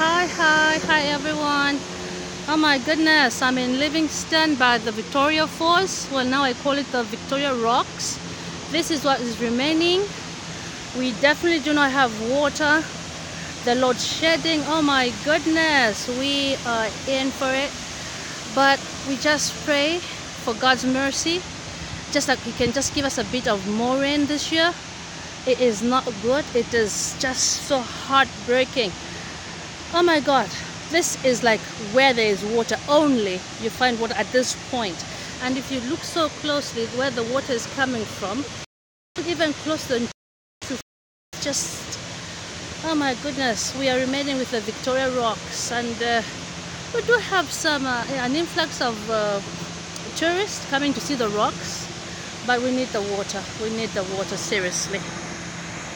Hi, hi, hi everyone. Oh my goodness, I'm in Livingstone by the Victoria Falls. Well, now I call it the Victoria Rocks. This is what is remaining. We definitely do not have water. The load shedding, oh my goodness, we are in for it. But we just pray for God's mercy. Just like He can just give us a bit of more rain this year. It is not good. It is just so heartbreaking. Oh my God. This is like where there is water only. You find water at this point. And if you look so closely where the water is coming from, even closer to just oh my goodness we are remaining with the victoria rocks and uh, we do have some uh, an influx of uh, tourists coming to see the rocks but we need the water we need the water seriously